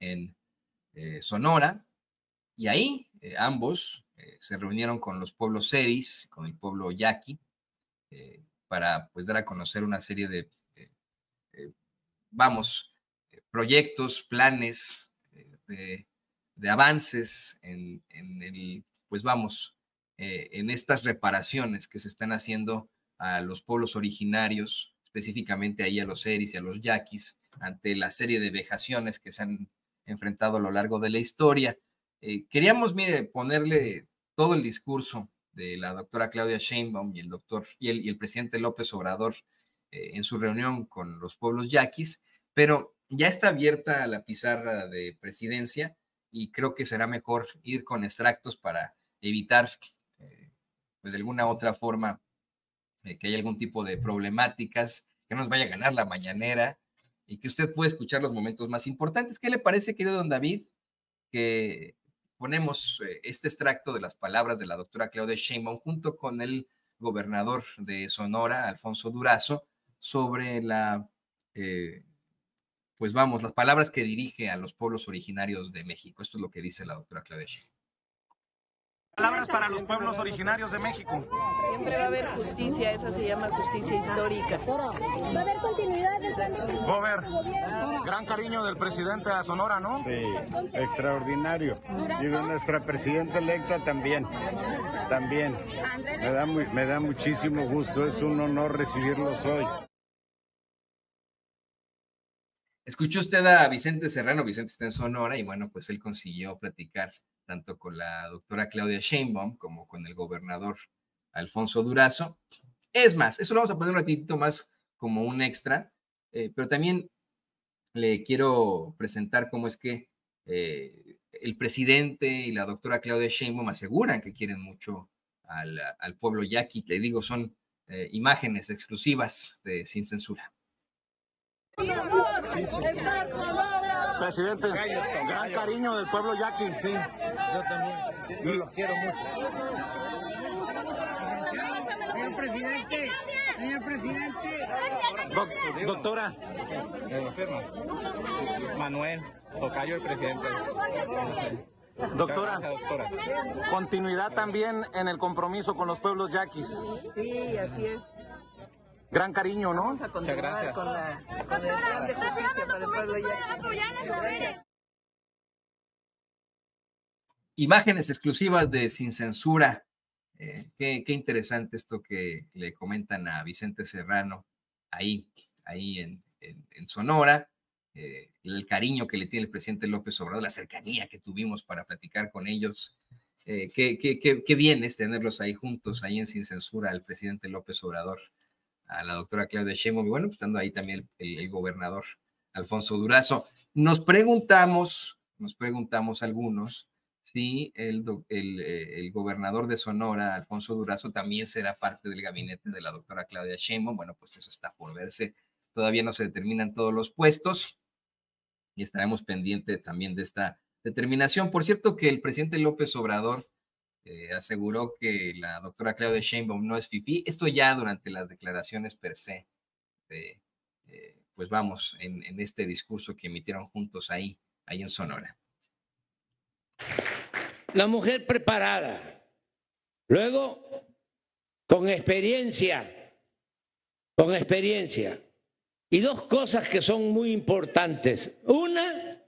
en eh, Sonora, y ahí eh, ambos se reunieron con los pueblos seris, con el pueblo yaqui, para pues dar a conocer una serie de, vamos, proyectos, planes de, avances en, en, el, pues vamos, en estas reparaciones que se están haciendo a los pueblos originarios, específicamente ahí a los seris y a los yaquis, ante la serie de vejaciones que se han enfrentado a lo largo de la historia. Eh, queríamos, mire, ponerle todo el discurso de la doctora Claudia Sheinbaum y el doctor y el, y el presidente López Obrador eh, en su reunión con los pueblos yaquis, pero ya está abierta la pizarra de presidencia y creo que será mejor ir con extractos para evitar, eh, pues de alguna otra forma, que haya algún tipo de problemáticas, que no nos vaya a ganar la mañanera y que usted pueda escuchar los momentos más importantes. ¿Qué le parece, querido don David, que ponemos eh, este extracto de las palabras de la doctora Claudia Sheinbaum junto con el gobernador de Sonora, Alfonso Durazo, sobre la, eh, pues vamos, las palabras que dirige a los pueblos originarios de México. Esto es lo que dice la doctora Claudia Sheinbaum. Palabras para los pueblos originarios de México. Siempre va a haber justicia, esa se llama justicia histórica. ¿Va a haber continuidad del plan de Gober, gran cariño del presidente a Sonora, ¿no? Sí, extraordinario. Y de nuestra presidenta electa también. También. Me da, muy, me da muchísimo gusto, es un honor recibirlos hoy. Escuchó usted a Vicente Serrano, Vicente está en Sonora y bueno, pues él consiguió platicar tanto con la doctora Claudia Sheinbaum como con el gobernador Alfonso Durazo. Es más, eso lo vamos a poner un ratito más como un extra, eh, pero también le quiero presentar cómo es que eh, el presidente y la doctora Claudia Sheinbaum aseguran que quieren mucho al, pueblo yaqui. Le digo, son eh, imágenes exclusivas de Sin Censura. Presidente, gran cariño del pueblo yaqui. Sí, yo también. Yo los quiero mucho. Señor presidente, señor presidente. doctora. Manuel, tocayo el presidente. Doctora, continuidad también en el compromiso con los pueblos yaquis. Sí, así es. Gran cariño, ¿no? Vamos a continuar con, la, con el plan de justicia para el pueblo yaqui. Imágenes exclusivas de Sin Censura. Eh, qué, qué, interesante esto que le comentan a Vicente Serrano ahí, ahí en, en, en Sonora. Eh, el cariño que le tiene el presidente López Obrador, la cercanía que tuvimos para platicar con ellos. Eh, qué, qué, qué, bien es tenerlos ahí juntos, ahí en Sin Censura, el presidente López Obrador a la doctora Claudia Sheinbaum y bueno, pues estando ahí también el, gobernador Alfonso Durazo. Nos preguntamos, nos preguntamos algunos si el, el, eh, el, gobernador de Sonora, Alfonso Durazo, también será parte del gabinete de la doctora Claudia Sheinbaum. Bueno, pues eso está por verse. Todavía no se determinan todos los puestos y estaremos pendientes también de esta determinación. Por cierto, que el presidente López Obrador eh, aseguró que la doctora Claudia Sheinbaum no es FIFI. Esto ya durante las declaraciones per se, eh, pues vamos, en, este discurso que emitieron juntos ahí, ahí en Sonora. La mujer preparada, luego con experiencia, con experiencia. Y dos cosas que son muy importantes. Una,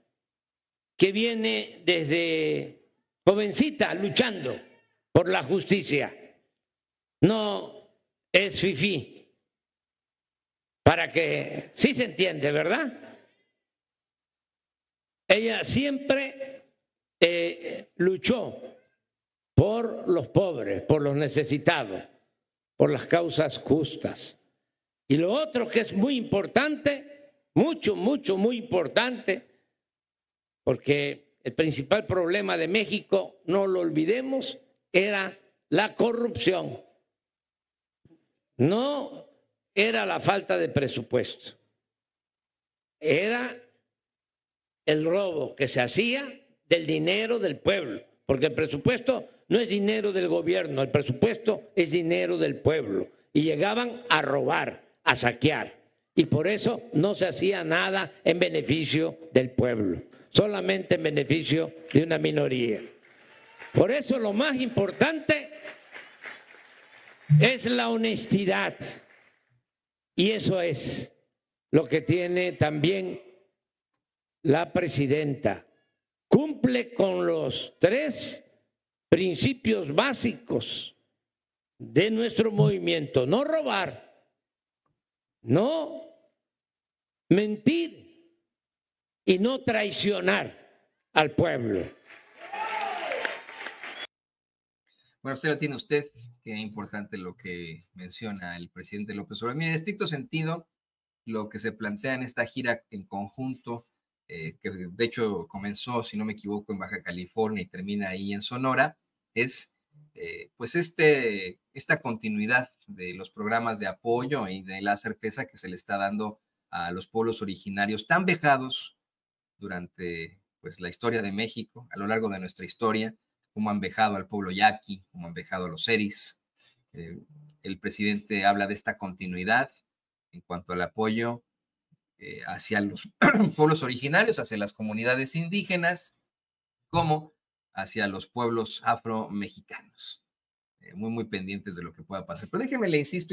que viene desde jovencita luchando por la justicia. No es FIFI. Para que sí se entiende, ¿verdad? Ella siempre eh, luchó por los pobres, por los necesitados, por las causas justas. Y lo otro que es muy importante, mucho, mucho, muy importante, porque el principal problema de México, no lo olvidemos, era la corrupción, no era la falta de presupuesto, era el robo que se hacía del dinero del pueblo, porque el presupuesto no es dinero del gobierno, el presupuesto es dinero del pueblo, y llegaban a robar, a saquear. Y por eso no se hacía nada en beneficio del pueblo, solamente en beneficio de una minoría. Por eso lo más importante es la honestidad. Y eso es lo que tiene también la presidenta. Cumple con los tres principios básicos de nuestro movimiento. No robar, no mentir y no traicionar al pueblo. Bueno, usted lo tiene usted, qué importante lo que menciona el presidente López Obrador. Mira, en estricto sentido, lo que se plantea en esta gira en conjunto, eh, que de hecho comenzó, si no me equivoco, en Baja California y termina ahí en Sonora, es eh, pues este, esta continuidad de los programas de apoyo y de la certeza que se le está dando a los pueblos originarios tan vejados durante pues la historia de México, a lo largo de nuestra historia, como han vejado al pueblo yaqui, como han vejado a los seris. Eh, el presidente habla de esta continuidad en cuanto al apoyo eh, hacia los pueblos originarios, hacia las comunidades indígenas, como hacia los pueblos afro-mexicanos. Eh, muy, muy pendientes de lo que pueda pasar. Pero déjeme, le insisto.